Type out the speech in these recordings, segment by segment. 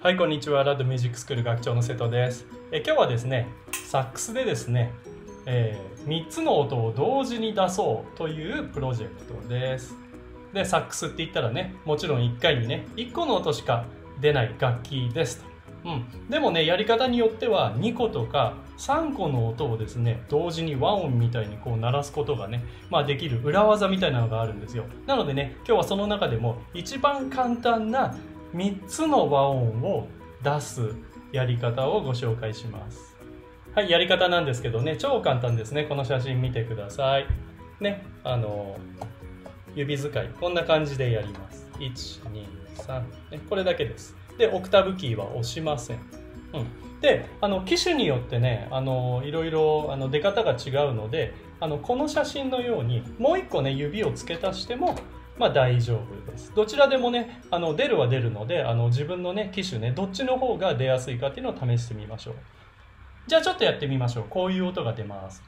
はいこんにちは。ラッドミュージックスクール学長の瀬戸です。え今日はですねサックスでですね、えー、3つの音を同時に出そうというプロジェクトです。でサックスって言ったらねもちろん1回にね1個の音しか出ない楽器ですと。うん、でもねやり方によっては2個とか3個の音をですね同時に和音みたいにこう鳴らすことがね、まあ、できる裏技みたいなのがあるんですよ。なのでね今日はその中でも一番簡単な3つの和音を出すやり方をご紹介します。はいやり方なんですけどね。超簡単ですね。この写真見てください。ねあの指使い。こんな感じでやります。123、ね、これだけです。でオクタブキーは押しません、うん、であの機種によってねあのいろいろあの出方が違うのであのこの写真のようにもう一個ね指を付け足してもまあ、大丈夫です。どちらでもね、あの出るは出るので、あの自分のね、機種ね、どっちの方が出やすいかっていうのを試してみましょう。じゃあちょっとやってみましょう。こういう音が出ます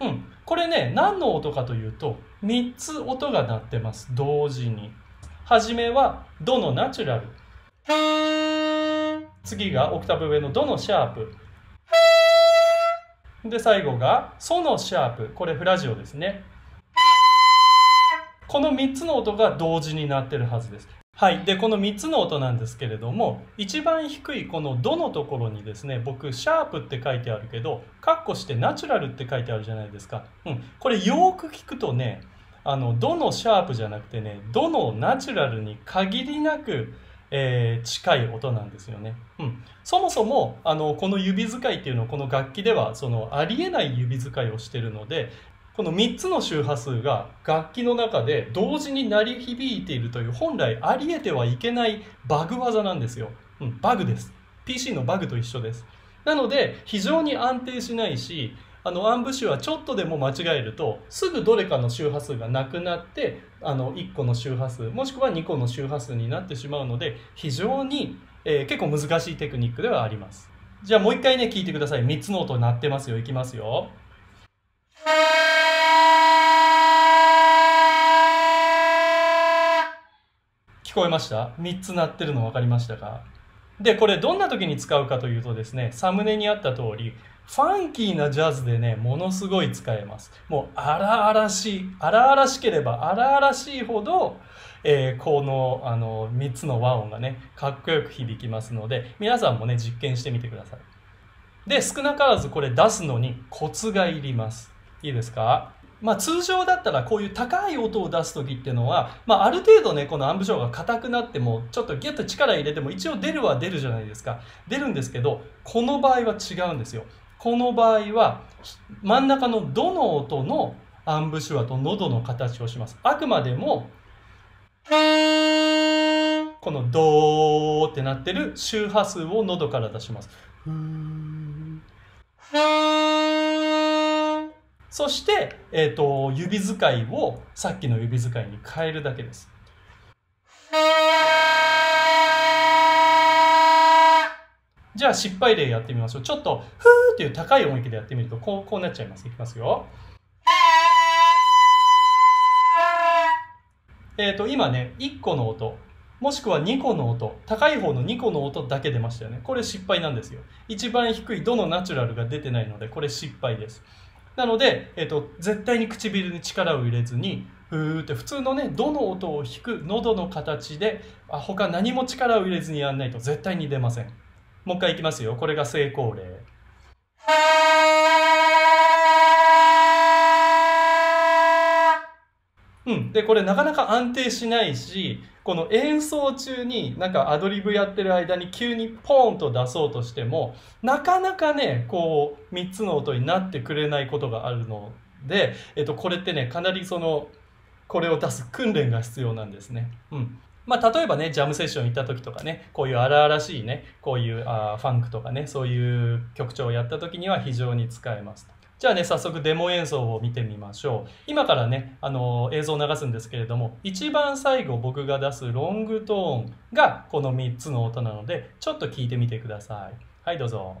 うん。これね何の音かというと3つ音が鳴ってます同時に初めはドのナチュラル次がオクタブ上のドのシャープで最後がソのシャープこれフラジオですねこの3つの音が同時になってるはずですはい。で、この3つの音なんですけれども、一番低いこのドのところにですね、僕、シャープって書いてあるけど、カッコしてナチュラルって書いてあるじゃないですか。うん。これよく聞くとね、あの、ドのシャープじゃなくてね、ドのナチュラルに限りなく、えー、近い音なんですよね。うん、そもそもあのこの指使いっていうのはこの楽器ではそのありえない指使いをしてるのでこの3つの周波数が楽器の中で同時に鳴り響いているという本来ありえてはいけないバグ技なんですよ。うん、バグです。PC のバグと一緒です。なので非常に安定しないしあのアンブッシュはちょっとでも間違えるとすぐどれかの周波数がなくなってあの1個の周波数もしくは2個の周波数になってしまうので非常に、えー、結構難しいテクニックではあります。じゃあもう一回ね聞いてください。3つの音鳴ってますよ。いきますよ聞。こえました？3つ鳴ってるの分かりましたか？でこれどんな時に使うかというとですねサムネにあった通りファンキーなジャズでねものすごい使えます。もう荒々しい荒々しければ荒々しいほど、えー、このあの3つの和音がねかっこよく響きますので皆さんもね実験してみてください。で少なからずこれ出すのにコツがいります。いいですか？まあ、通常だったらこういう高い音を出す時っていうのは、まあ、ある程度ねこのアンプショーが硬くなってもちょっとギュッと力入れても一応出るは出るじゃないですか。出るんですけどこの場合は違うんですよ。この場合は真ん中のどの音のアンブシュアと喉の形をします。あくまでもこのドーってなってる周波数を喉から出します。そして、えーと、指使いをさっきの指使いに変えるだけです。じゃあ失敗例やってみましょう。ちょっと、ふーっていう高い音域でやってみると、こうこうなっちゃいます。いきますよ。えっ、ー、と、今ね、1個の音、もしくは2個の音、高い方の2個の音だけ出ましたよね。これ失敗なんですよ。一番低いどのナチュラルが出てないので、これ失敗です。なので、えーと、絶対に唇に力を入れずにふーって普通のねどの音を弾く喉の形であ他何も力を入れずにやんないと絶対に出ません。もう一回いきますよ。これが成功例。うん、でこれなかなか安定しないしこの演奏中になんかアドリブやってる間に急にポーンと出そうとしてもなかなかねこう3つの音になってくれないことがあるので、えっと、これってねかなりそのこれを出す訓練が必要なんですね。うんまあ、例えばねジャムセッション行った時とかねこういう荒々しいねこういうあファンクとかねそういう曲調をやった時には非常に使えます。じゃあね、早速デモ演奏を見てみましょう。今からね、あの映像を流すんですけれども、一番最後僕が出すロングトーンがこの3つの音なので、ちょっと聞いてみてください。はい、どうぞ。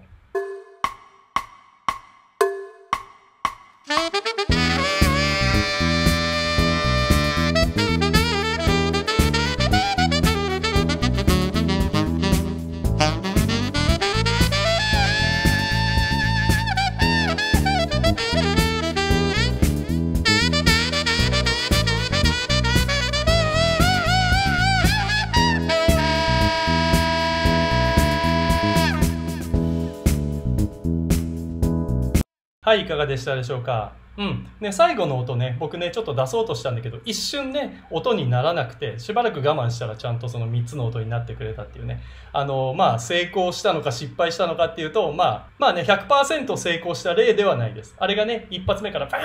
はいいかがでしたでしょうか？うん。ね、最後の音ね僕ねちょっと出そうとしたんだけど一瞬ね音にならなくてしばらく我慢したらちゃんとその3つの音になってくれたっていうね。あのまあ成功したのか失敗したのかっていうとまあまあね100%成功した例ではないです。あれがね一発目からバ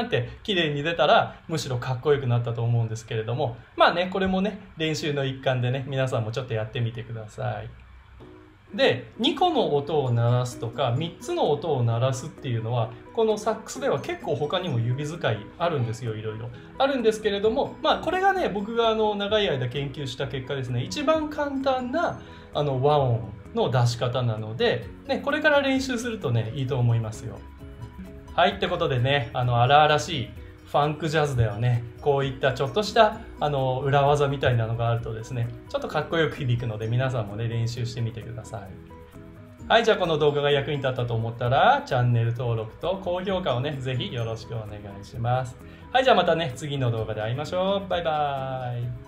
ーンって綺麗に出たらむしろかっこよくなったと思うんですけれども。まあねこれもね練習の一環でね皆さんもちょっとやってみてください。で2個の音を鳴らすとか3つの音を鳴らすっていうのはこのサックスでは結構他にも指使いあるんですよいろいろ。あるんですけれどもまあこれがね僕があの長い間研究した結果ですね。一番簡単なあの和音の出し方なので、ね、これから練習するとねいいと思いますよ。はいってことでねあの荒々しいファンクジャズではね。こういったちょっとしたあの裏技みたいなのがあるとですねちょっとかっこよく響くので皆さんもね練習してみてください。はいじゃあこの動画が役に立ったと思ったらチャンネル登録と高評価をね是非よろしくお願いします。はいじゃあまたね次の動画で会いましょう。バイバーイ。